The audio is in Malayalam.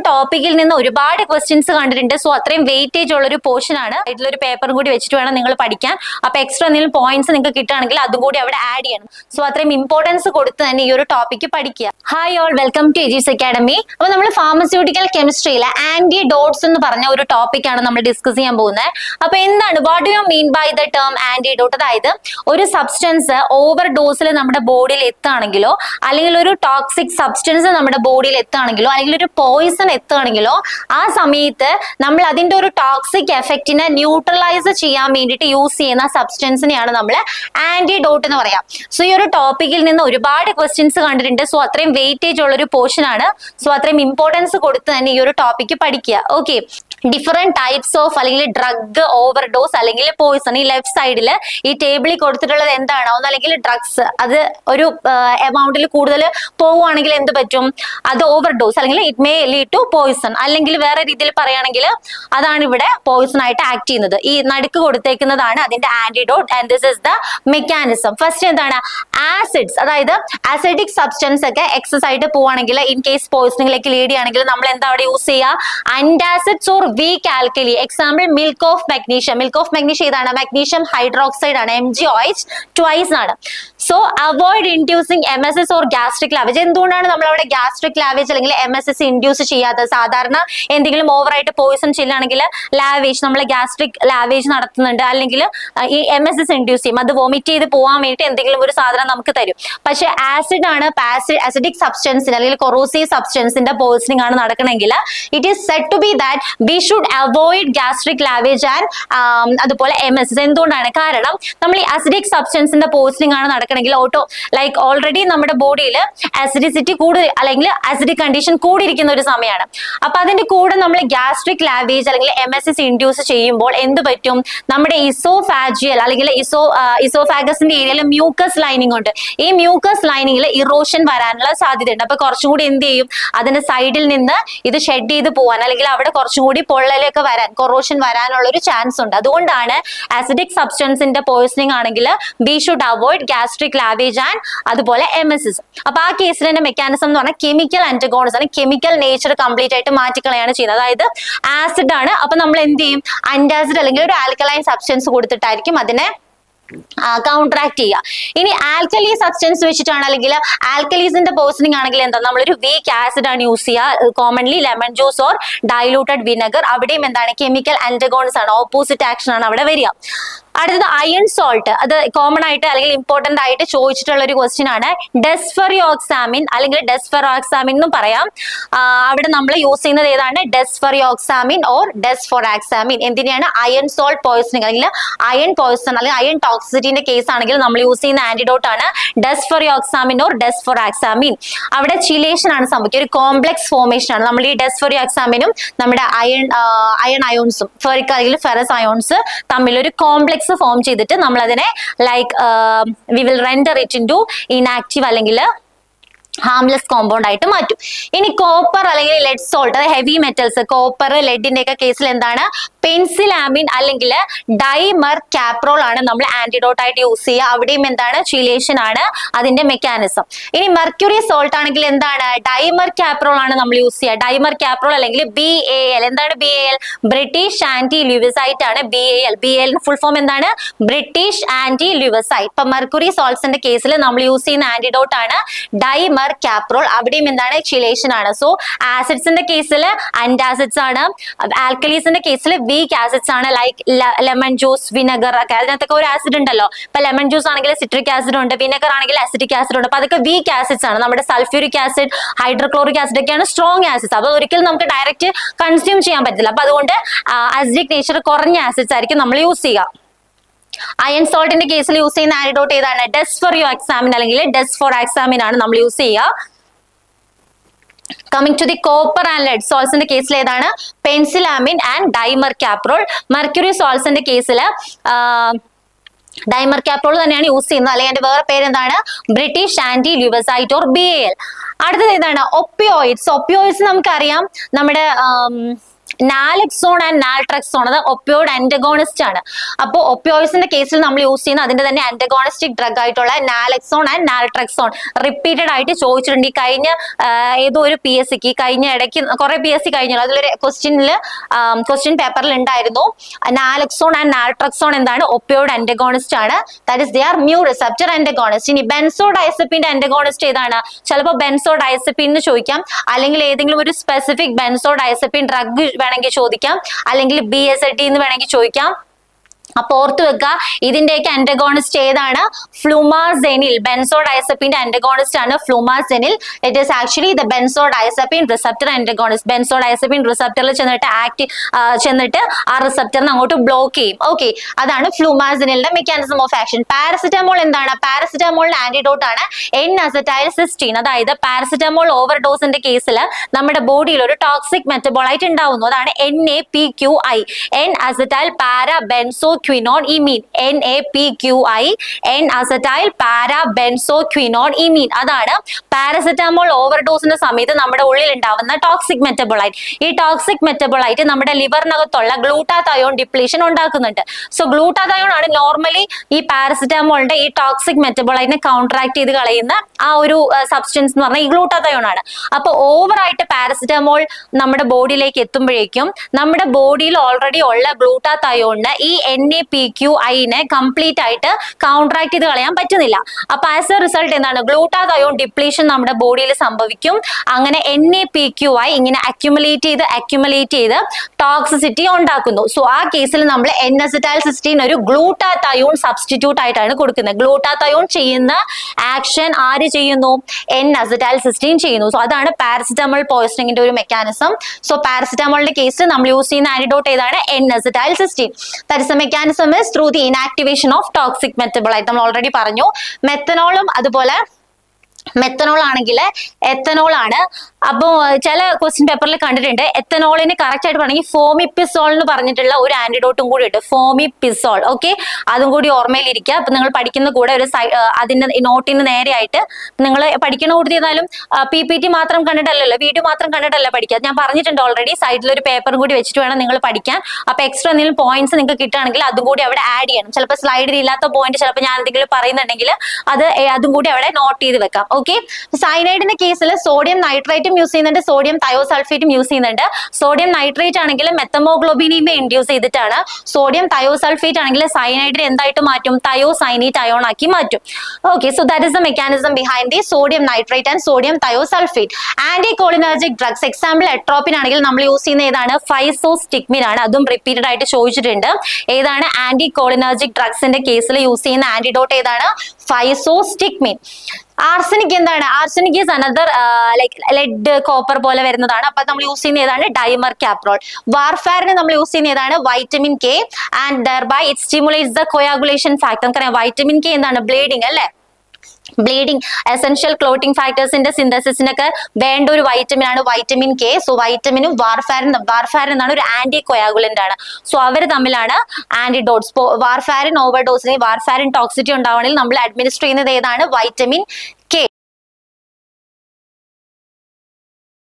ടോപ്പിക്കിൽ നിന്ന് ഒരുപാട് ക്വസ്റ്റ്യൻസ് കണ്ടിട്ടുണ്ട്. സോ അത്രയും വെയിറ്റേജ് ഉള്ള ഒരു പോർഷൻ ആണ്. ഇതിലൊരു പേപ്പറും കൂടി വെച്ചിട്ട് വേണം നിങ്ങൾ പഠിക്കാൻ. അപ്പൊ എക്സ്ട്രാ എന്തെങ്കിലും പോയിന്റ്സ് നിങ്ങൾക്ക് കിട്ടുകയാണെങ്കിൽ അതും കൂടി അവിടെ ആഡ് ചെയ്യണം. സോ അത്രയും ഇമ്പോർട്ടൻസ് കൊടുത്ത് തന്നെ ഈ ഒരു ടോപ്പിക്ക് പഠിക്കുക. ഹായ് ഓൾ വെൽക്കം ടു എജീസ് അക്കാഡമി അപ്പൊ നമ്മൾ ഫാർമസ്യൂട്ടിക്കൽ കെമിസ്ട്രിയിലെ ആന്റി ഡോട്ട്സ് എന്ന് പറഞ്ഞ ഒരു ടോപ്പിക്കാണ് നമ്മൾ ഡിസ്കസ് ചെയ്യാൻ പോകുന്നത്. അപ്പൊ എന്താണ്? What you mean by the term antidote അതായത് ഒരു സബ്സ്റ്റൻസ് ഓവർ ഡോസിൽ നമ്മുടെ ബോഡിയിൽ എത്തുകയാണെങ്കിലോ അല്ലെങ്കിൽ ഒരു ടോക്സിക് സബ്സ്റ്റൻസ് നമ്മുടെ ബോഡിയിൽ എത്തുകയാണെങ്കിലോ അല്ലെങ്കിൽ ഒരു പോയിസൺ എത്തുകയാണെങ്കിലോ ആ സമയത്ത് നമ്മൾ അതിന്റെ ഒരു ടോക്സിക് എഫക്റ്റിനെ ന്യൂട്രലൈസ് ചെയ്യാൻ വേണ്ടിയിട്ട് യൂസ് ചെയ്യുന്ന സബ്സ്റ്റൻസിനെയാണ് നമ്മൾ ആന്റിഡോട്ട് എന്ന് പറയാം. സോ ഈ ഒരു ടോപ്പിക്കിൽ നിന്ന് ഒരുപാട് ക്വസ്റ്റ്യൻസ് കണ്ടിട്ടുണ്ട്. സോ അത്രയും വെയിറ്റേജ് ഉള്ള ഒരു പോർഷൻ ആണ്. സോ അത്രയും ഇമ്പോർട്ടൻസ് കൊടുത്ത് തന്നെ ഈ ഒരു ടോപ്പിക്ക് പഠിക്കുക. ഓക്കെ ഡിഫറെന്റ് ടൈപ്സ് ഓഫ് അല്ലെങ്കിൽ ഡ്രഗ് ഓവർ ഡോസ് അല്ലെങ്കിൽ പോയിസൺ ഈ ലെഫ്റ്റ് സൈഡിൽ ഈ ടേബിളിൽ കൊടുത്തിട്ടുള്ളത് എന്താണ് ഒന്നല്ലെങ്കിൽ ഡ്രഗ്സ് അത് ഒരു എമൗണ്ടിൽ കൂടുതൽ പോവുകയാണെങ്കിൽ എന്ത് പറ്റും? അത് ഓവർ ഡോസ് അല്ലെങ്കിൽ it may lead to poison അല്ലെങ്കിൽ വേറെ രീതിയിൽ പറയുകയാണെങ്കിൽ അതാണ് ഇവിടെ പോയിസൺ ആയിട്ട് ആക്ട് ചെയ്യുന്നത്. ഈ നടുക്ക് കൊടുത്തേക്കുന്നതാണ് അതിന്റെ antidote and this is the mechanism first എന്താണ്? ആസിഡ്സ് അതായത് ആസിഡിക് സബ്സ്റ്റൻസ് ഒക്കെ എക്സസ് ആയിട്ട് പോവുകയാണെങ്കിൽ ഇൻ കേസ് പോയിസണിലേക്ക് ലീഡ് ചെയ്യുകയാണെങ്കിൽ നമ്മൾ എന്താ അവിടെ യൂസ് ചെയ്യുക? Antacids or weak alkali example milk of magnesium Milk of magnesium ഏതാണ്? മഗ്നീഷ്യം ഹൈഡ്രോക്സൈഡ് ആണ്. M G O H twice ആണ് so avoid inducing emesis or gastric lavage എന്തുകൊണ്ടാണ് നമ്മൾ അവിടെ ഗ്യാസ്ട്രിക് ലാവേജ് അല്ലെങ്കിൽ എം എസ് എസ് ഇൻഡ്യൂസ് ചെയ്യാത്തത്? സാധാരണ എന്തെങ്കിലും ഓവറായിട്ട് പോയിസൺ ചെയ്യുകയാണെങ്കിൽ ലാവേജ് നമ്മൾ ഗ്യാസ്ട്രിക് ലാവേജ് നടത്തുന്നുണ്ട്. അല്ലെങ്കിൽ ഈ എം എസ് എസ് ഇൻഡ്യൂസ് ചെയ്യും. അത് വോമിറ്റ് ചെയ്ത് പോകാൻ വേണ്ടി എന്തെങ്കിലും ഒരു സാധനം നമുക്ക് തരും. പക്ഷെ ആസിഡ് ആണ് അസിഡിക് സബ്സ്റ്റൻസിന് അല്ലെങ്കിൽ കൊറോസീവ് സബ്സ്റ്റൻസിന്റെ പോയിസണിങ് ആണ് നടക്കണമെങ്കിൽ it is said to be that we should avoid gastric lavage and അതുപോലെ എം എസ് എന്തുകൊണ്ടാണ്? കാരണം നമ്മൾ ഈ അസിഡിക് സബ്സ്റ്റൻസിന്റെ പോയിസണിങ് ആണ് നടക്കണമെങ്കിൽ ഓട്ടോ ലൈക്ക് ഓൾറെഡി നമ്മുടെ ബോഡിയിൽ അസിഡിസിറ്റി കൂടുതൽ അല്ലെങ്കിൽ അസിഡിക് കണ്ടീഷൻ കൂടിയിരിക്കുന്ന ഒരു സമയമാണ് അപ്പൊ അതിന്റെ കൂടെ നമ്മൾ ഗ്യാസ്ട്രിക് ലാവേജ് അല്ലെങ്കിൽ എം എസ് എസ് ഇൻഡ്യൂസ് ചെയ്യുമ്പോൾ എന്ത് പറ്റും? നമ്മുടെ ഇസോഫാജിയൽ അല്ലെങ്കിൽ ഇസോ ഇസോഫാഗസിന്റെ ഏരിയയിൽ മ്യൂക്കസ് ലൈനിങ് ഉണ്ട്. ഈ മ്യൂക്കസ് ലൈനിങ്ങിൽ ഇറോഷൻ വരാനുള്ള സാധ്യതയുണ്ട്. അപ്പൊ കുറച്ചും കൂടി എന്ത് ചെയ്യും? അതിന്റെ സൈഡിൽ നിന്ന് ഇത് ഷെഡ് ചെയ്ത് പോകാൻ അല്ലെങ്കിൽ അവിടെ കുറച്ചും കൂടി പൊള്ളലൊക്കെ വരാൻ കൊറോഷൻ വരാനുള്ള ഒരു ചാൻസ് ഉണ്ട്. അതുകൊണ്ടാണ് ആസിഡിക് സബ്സ്റ്റൻസിന്റെ പോയിസണിങ് ആണെങ്കിൽ we should avoid gastric lavage and അതുപോലെ എം എസ് എസ് അപ്പൊ ആ കേസിലെ മെക്കാനിസം എന്ന് പറഞ്ഞാൽ കെമിക്കൽ ആന്റഗോണിസ് ആണ്. കെമിക്കൽ നേച്ചർ കംപ്ലീറ്റ് ആയിട്ട് മാറ്റിക്കളയാണ് ചെയ്യുന്നത്. അതായത് ആസിഡ് ആണ്. അപ്പൊ നമ്മൾ എന്ത് ചെയ്യും? അന്റാസിഡ് അല്ലെങ്കിൽ ഒരു ആൽക്കലൈൻ സബ്സ്റ്റൻസ് കൊടുത്തിട്ടായിരിക്കും അതിനെ കൗണ്ടറാക്ട് ചെയ്യുക. ഇനി ആൽക്കലി സബ്സ്റ്റൻസ് വെച്ചിട്ടാണ് അല്ലെങ്കിൽ ആൽക്കലീസിന്റെ പോസണിങ് ആണെങ്കിൽ എന്താ? നമ്മളൊരു വീക്ക് ആസിഡ് ആണ് യൂസ് ചെയ്യുക. Commonly lemon juice or diluted vinegar അവിടെയും എന്താണ്? കെമിക്കൽ ആന്റഗോൺസ് ആണ്. ഓപ്പോസിറ്റ് ആക്ഷൻ ആണ് അവിടെ വരിക. അടുത്തത് അയൺ സോൾട്ട് അത് കോമൺ ആയിട്ട് അല്ലെങ്കിൽ ഇമ്പോർട്ടന്റ് ആയിട്ട് ചോദിച്ചിട്ടുള്ള ഒരു ക്വസ്റ്റ്യൻ ആണ്. ഡെസ്ഫറിയോക്സാമിൻ അല്ലെങ്കിൽ ഡെസ്ഫെറോക്സാമിൻ എന്നും പറയാം. അവിടെ നമ്മൾ യൂസ് ചെയ്യുന്നത് ഏതാണ്? ഡെസ്ഫറിയോക്സാമിൻ ഓർ ഡെസ്ഫോറാക്സാമിൻ എന്തിനാണ് അയൺ സോൾട്ട് പോയിസണിങ് അല്ലെങ്കിൽ അയൺ പോയിസൺ അല്ലെങ്കിൽ അയൺ ടോക്സിറ്റിന്റെ കേസ് ആണെങ്കിൽ നമ്മൾ യൂസ് ചെയ്യുന്ന ആന്റിഡോട്ട് ആണ് ഡെസ്ഫറിയോക്സാമിൻ ഓർ ഡെസ്ഫോറാക്സാമിൻ അവിടെ ചിലേഷൻ ആണ് സംഭവിക്കുക. ഒരു കോംപ്ലക്സ് ഫോർമേഷൻ ആണ്. നമ്മൾ ഈ ഡെസ്ഫറിയോക്സാമിനും നമ്മുടെ അയൺ അയൺ അയോൺസും ഫെറിക് അല്ലെങ്കിൽ ഫെറസ് അയോൺസ് തമ്മിൽ ഒരു കോംപ്ലക്സ് ഫോം ചെയ്തിട്ട് നമ്മൾ അതിനെ like we will render it into inactive അല്ലെങ്കിൽ ഹാംലെസ് കോമ്പൗണ്ട് ആയിട്ട് മാറ്റും. ഇനി കോപ്പർ അല്ലെങ്കിൽ ലെഡ് സോൾട്ട് അതായത് ഹെവി മെറ്റൽസ് കോപ്പർ ലെഡിന്റെ ഒക്കെ കേസിൽ എന്താണ്? പെൻസിലാമിൻ അല്ലെങ്കിൽ ഡൈമർ കാപ്രോൾ ആണ് നമ്മൾ ആന്റിഡോട്ട് ആയിട്ട് യൂസ് ചെയ്യുക. അവിടെയും എന്താണ്? ചിലേഷൻ ആണ് അതിന്റെ മെക്കാനിസം ഇനി മെർക്യൂറി സോൾട്ട് ആണെങ്കിൽ എന്താണ്? ഡൈമർ കാപ്രോൾ ആണ് നമ്മൾ യൂസ് ചെയ്യുക. ഡൈമർ കാപ്രോൾ അല്ലെങ്കിൽ ബി എ എൽ എന്താണ് B A L British anti lewisite ആണ് B A L B L full form എന്താണ്? ബ്രിട്ടീഷ് ആന്റി ല്യൂവിസൈറ്റ് ഇപ്പൊ മെർക്കുറി സോൾട്ട്സിന്റെ കേസിൽ നമ്മൾ യൂസ് ചെയ്യുന്ന ആന്റിഡോട്ട് ആണ് ഡൈമർ കാപ്രോൾ. അവിടെയും എന്താണ്? ചിലേഷൻ ആണ്. സോ ആസിഡ്സിന്റെ കേസിൽ അൻഡാസിഡ്സ് ആണ്. ആൽക്കലീസിന്റെ കേസിൽ വീക്ക് ആസിഡ്സ് ആണ് ലൈക്ക് ലെമൺ ജ്യൂസ് വിനെഗർ ഒക്കെ. അതിനകത്തൊക്കെ ഒരു ആസിഡ് ഉണ്ടല്ലോ. ഇപ്പൊ ലെമൺ ജ്യൂസ് ആണെങ്കിൽ സിട്രിക് ആസിഡ് ഉണ്ട് വിനെഗർ ആണെങ്കിൽ അസിഡിക് ആസിഡ് ഉണ്ട്. അപ്പൊ അതൊക്കെ വീക്ക് ആസിഡ്സ് ആണ്. നമ്മുടെ സൾഫ്യൂരിക് ആസിഡ് ഹൈഡ്രോക്ലോറിക് ആസിഡ് ഒക്കെയാണ് സ്ട്രോങ് ആസിഡ്സ് അപ്പൊ ഒരിക്കലും നമുക്ക് ഡയറക്റ്റ് കൺസ്യൂം ചെയ്യാൻ പറ്റില്ല അപ്പൊ അതുകൊണ്ട് അസിഡിക് നേച്ചർ കുറഞ്ഞ ആസിഡ്സ് ആയിരിക്കും നമ്മൾ യൂസ് ചെയ്യുക. അയൺ സോൾട്ടിന്റെ കേസിൽ യൂസ് ചെയ്യുന്ന ആന്റിഡോട്ട് ഏതാണ്? ഡെസ് ഫോർ യു എക്സാമിൻ അല്ലെങ്കിൽ ഡെസ്ഫോർ എക്സാമിൻ ആണ് നമ്മൾ യൂസ് ചെയ്യുക. Coming to the copper and lead സോൾസിന്റെ കേസിൽ ഏതാണ്? Penicillamine and dimercaprol mercury സോൾസിന്റെ കേസിൽ ഡൈമർ കാപ്രോൾ തന്നെയാണ് യൂസ് ചെയ്യുന്നത്. അല്ലെങ്കിൽ അതിന്റെ വേറെ പേര് എന്താണ് British anti lewisite or B L അടുത്തത് ഏതാണ്? ഒപ്പിയോയിഡ്സ് ഒപ്പിയോയിഡ്സ് നമുക്കറിയാം. നമ്മുടെ നാലെക്സോൺ ആൻഡ് നാൽട്രക്സോൺ അത് ഒപ്പിയോഡ് ആന്റഗോണിസ്റ്റ് ആണ്. അപ്പോൾ ഒപ്പിയോയിഡ്സിന്റെ കേസിൽ നമ്മൾ യൂസ് ചെയ്യുന്ന അതിന്റെ തന്നെ ആന്റഗോണിസ്റ്റിക് ഡ്രഗ് ആയിട്ടുള്ള നാലക്സോൺ ആൻഡ് നാൽട്രക്സോൺ. റിപ്പീറ്റഡ് ആയിട്ട് ചോദിച്ചിട്ടുണ്ട്. ഈ കഴിഞ്ഞ ഏതോ ഒരു പി എസ് സിക്ക് കഴിഞ്ഞ ഇടയ്ക്ക് കുറെ പി എസ് സി കഴിഞ്ഞല്ലോ. അതിലൊരു ക്വസ്റ്റ്യനിൽ ക്വസ്റ്റ്യൻ പേപ്പറിൽ ഉണ്ടായിരുന്നു. നാലക്സോൺ ആൻഡ് നാൽട്രക്സോൺ എന്താണ്? ഒപ്പിയോഡ് ആന്റഗോണിസ്റ്റ് ആണ്. That is they are mu receptor antagonist ഇനി ബെൻസോ ഡയസപ്പിന്റെ ആന്റഗോണിസ്റ്റ് ഏതാണ്? ചിലപ്പോൾ ബെൻസോ ഡയസപ്പിൻ ചോദിക്കാം. അല്ലെങ്കിൽ ഏതെങ്കിലും ഒരു സ്പെസിഫിക് ബെൻസോ ഡയസപ്പിൻ ഡ്രഗ് വേണമെങ്കിൽ ചോദിക്കാം. അല്ലെങ്കിൽ ബി എസ് എൽ ടി എന്ന് വേണമെങ്കിൽ ചോദിക്കാം. അപ്പൊ ഓർത്തു വെക്കുക ഇതിന്റെയൊക്കെ അന്റഗോണിസ്റ്റ് ഏതാണ്? ഫ്ലുമാസെനിൽ ബെൻസോഡൈസപ്പിന്റെ അന്റഗോണിസ്റ്റ് ആണ് flumazenil. It is actually the benzodiazepine receptor antagonist benzodiazepine റിസപ്റ്ററിൽ ചെന്നിട്ട് ആക്ട് ചെന്നിട്ട് ആ റിസപ്റ്ററിന് അങ്ങോട്ട് ബ്ലോക്ക് ചെയ്യും. ഓക്കെ അതാണ് ഫ്ലുമാസെനിലിന്റെ മെക്കാനിസം ഓഫ് ആക്ഷൻ പാരസിറ്റമോൾ എന്താണ്? പാരസിറ്റമോളിന്റെ ആന്റിഡോട്ട് ആണ് എൻ അസറ്റൈൽ സിസ്റ്റീൻ അതായത് പാരസിറ്റമോൾ ഓവർഡോസിന്റെ കേസിൽ നമ്മുടെ ബോഡിയിൽ ഒരു ടോക്സിക് മെറ്റബോളൈറ്റ് ഉണ്ടാവുന്നു. അതാണ് N A P Q I N acetyl para benzo P Q I N acetyl para benzo imine അതാണ് പാരസെറ്റാമോൾ ഓവർഡോസിന്റെ സമയത്ത് നമ്മുടെ ഉള്ളിൽ ഉണ്ടാവുന്ന ടോക്സിക് മെറ്റബോളൈറ്റ് ഈ ടോക്സിക് മെറ്റബോളൈറ്റ് നമ്മുടെ ലിവറിനകത്തുള്ള ഗ്ലൂട്ടാതയോൺ ഡിപ്ലീഷൻ ഉണ്ടാക്കുന്നുണ്ട്. സോ ഗ്ലൂട്ടാതയോൺ ആണ് നോർമലി ഈ പാരസെറ്റാമോളിന്റെ ഈ ടോക്സിക് മെറ്റബോളൈറ്റിനെ കൗണ്ടറാക്ട് ചെയ്ത് കളയുന്ന ആ ഒരു സബ്സ്റ്റൻസ് എന്ന് പറഞ്ഞാൽ ഈ ഗ്ലൂട്ടാതയോൺ ആണ്. അപ്പൊ ഓവറായിട്ട് പാരസെറ്റാമോൾ നമ്മുടെ ബോഡിയിലേക്ക് എത്തുമ്പോഴേക്കും നമ്മുടെ ബോഡിയിൽ ഓൾറെഡി ഉള്ള ഗ്ലൂട്ടാതയോണിന് ഈ എൻ എ പി ക്യു ഐനെ കംപ്ലീറ്റ് ആയിട്ട് കൗണ്ടറാക്ട് ചെയ്ത് കളയാൻ പറ്റുന്നില്ല. അപ്പൊ ആസ് എ റിസൾട്ട് എന്താണ്? ഗ്ലൂട്ടാതയോൺ ഡിപ്ലീഷൻ നമ്മുടെ ബോഡിയിൽ സംഭവിക്കും. അങ്ങനെ N A P Q I ഇങ്ങനെ അക്യുമുലേറ്റ് ചെയ്ത് അക്യുമുലേറ്റ് ചെയ്ത് ടോക്സിസിറ്റി ഉണ്ടാക്കുന്നു. സോ ആ കേസിൽ നമ്മൾ എൻ എസിറ്റൈൽ സിസ്റ്റീൻ ഒരു ഗ്ലൂട്ടാതയോൺ സബ്സ്റ്റിറ്റ്യൂട്ട് ആയിട്ടാണ് കൊടുക്കുന്നത്. ഗ്ലൂട്ടാതയോൺ ചെയ്യുന്ന ആക്ഷൻ ആര് ചെയ്യുന്നു? എൻ അസിറ്റൈൽ സിസ്റ്റീൻ ചെയ്യുന്നു. സോ അതാണ് പാരസിറ്റമോൾ പോയിസണിങ്ങിന്റെ ഒരു മെക്കാനിസം സോ പാരസിറ്റമോളിന്റെ കേസ് നമ്മൾ യൂസ് ചെയ്യുന്ന ആന്റിഡോട്ട് ഏതാണ്? N acetyl cysteine തരിസമയ്ക്ക് mechanism is through the inactivation of toxic metabolite നമ്മൾ ഓൾറെഡി പറഞ്ഞു. മെത്തനോളും അതുപോലെ മെത്തനോൾ ആണെങ്കിൽ എത്തനോൾ ആണ് അപ്പോൾ ചില ക്വസ്റ്റ്യൻ പേപ്പറിൽ കണ്ടിട്ടുണ്ട്. എത്തനോളിന് കറക്റ്റ് ആയിട്ട് പറഞ്ഞെങ്കിൽ ഫോമിപ്പിസോൾ എന്ന് പറഞ്ഞിട്ടുള്ള ഒരു ആന്റിഡോട്ടും കൂടി ഉണ്ട്. ഫോമിപ്പിസോൾ ഓക്കെ അതും കൂടി ഓർമ്മയിലിരിക്കുക അപ്പൊ നിങ്ങൾ പഠിക്കുന്ന കൂടെ ഒരു അതിന്റെ നോട്ടിന് നേരെയായിട്ട് നിങ്ങൾ പഠിക്കണ കൂടുതൽ ചെയ്താലും പി പി ടി മാത്രം കണ്ടിട്ടല്ലല്ലോ. വീഡിയോ മാത്രം കണ്ടിട്ടല്ല പഠിക്കുക. ഞാൻ പറഞ്ഞിട്ടുണ്ട് ഓൾറെഡി സൈഡിൽ ഒരു പേപ്പറും കൂടി വെച്ചിട്ട് വേണം നിങ്ങൾ പഠിക്കാൻ. അപ്പോൾ എക്സ്ട്രാ എന്തെങ്കിലും പോയിന്റ്സ് നിങ്ങൾക്ക് കിട്ടുകയാണെങ്കിൽ അതും കൂടി അവിടെ ആഡ് ചെയ്യണം. ചിലപ്പോൾ സ്ലൈഡിൽ ഇല്ലാത്ത പോയിന്റ് ചിലപ്പോൾ ഞാൻ എന്തെങ്കിലും പറയുന്നുണ്ടെങ്കിൽ അത് അതും കൂടി അവിടെ നോട്ട് ചെയ്ത് വെക്കാം. ഓക്കെ സൈനൈഡിന്റെ കേസിൽ സോഡിയം നൈട്രേറ്റും യൂസ് ചെയ്യുന്നുണ്ട്. സോഡിയം തയോസൾഫേറ്റും യൂസ് ചെയ്യുന്നുണ്ട്. സോഡിയം നൈട്രേറ്റ് ആണെങ്കിൽ മെത്തമോഗ്ലോബിനിമെ ഇൻഡ്യൂസ് ചെയ്തിട്ടാണ്. സോഡിയം തയോസൾഫേറ്റ് ആണെങ്കിൽ സൈനൈഡിനെ എന്തായിട്ട് മാറ്റും? തയോസൈനൈറ്റ് അയോൺ ആക്കി മാറ്റും. Okay so that is the mechanism behind the sodium nitrate and sodium thiosulphate anticholinergic drugs example atropine ആണെങ്കിൽ നമ്മൾ യൂസ് ചെയ്യുന്ന ഏതാണ്? ഫൈസോസ്റ്റിക്മിൻ ആണ്. അതും റിപ്പീറ്റഡ് ആയിട്ട് ചോദിച്ചിട്ടുണ്ട്. ഏതാണ്? ആന്റി കോളിനർജിക് ഡ്രഗ്സിന്റെ കേസിൽ യൂസ് ചെയ്യുന്ന ആന്റിഡോട്ട് ഏതാണ്? ഫൈസോസ്റ്റിക്മിൻ ആർസനിക് എന്താണ്? Arsenic is another like lead copper പോലെ വരുന്നതാണ്. അപ്പൊ നമ്മൾ യൂസ് ചെയ്യുന്ന ഏതാണ്? ഡൈമർ കാപ്രോൾ വാർഫാരിന് നമ്മൾ യൂസ് ചെയ്യുന്ന ഏതാണ്? Vitamin K and thereby it stimulates the coagulation factor നമുക്കറിയാം വൈറ്റമിൻ കെ എന്താണ്? ബ്ലീഡിങ് അല്ലേ? ബ്ലീഡിങ് എസെൻഷ്യൽ ക്ലോട്ടിംഗ് ഫാക്ടേഴ്സിന്റെ സിന്തസിസിനൊക്കെ വേണ്ട ഒരു വൈറ്റമിൻ ആണ് വൈറ്റമിൻ കെ സോ വൈറ്റമിനും വാർഫാരിൻ വാർഫാരിൻ എന്നാണ് ഒരു ആന്റി കൊയാഗുലന്റ് ആണ്. സോ അവർ തമ്മിലാണ് ആന്റിഡോട്സ് വാർഫാരിൻ ഓവർഡോസിനെ വാർഫാരിൻ ടോക്സിറ്റി ഉണ്ടാവണമെങ്കിൽ നമ്മൾ അഡ്മിനിസ്റ്റർ ചെയ്യുന്നത് ഏതാണ്? വൈറ്റമിൻ